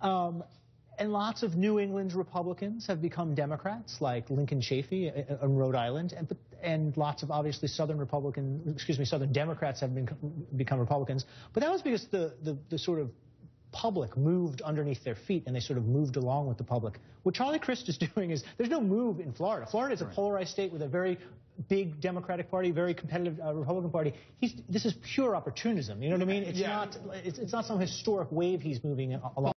Um, and lots of New England Republicans have become Democrats, like Lincoln Chafee uh, uh, in Rhode Island, and, and lots of obviously Southern Republican, excuse me, Southern Democrats have been, become Republicans. But that was because the, the, the sort of public moved underneath their feet and they sort of moved along with the public. What Charlie Crist is doing is there's no move in Florida. Florida is a polarized state with a very big Democratic Party, very competitive uh, Republican Party. He's, this is pure opportunism. You know what I mean? It's yeah. not. It's, it's not some historic wave he's moving along.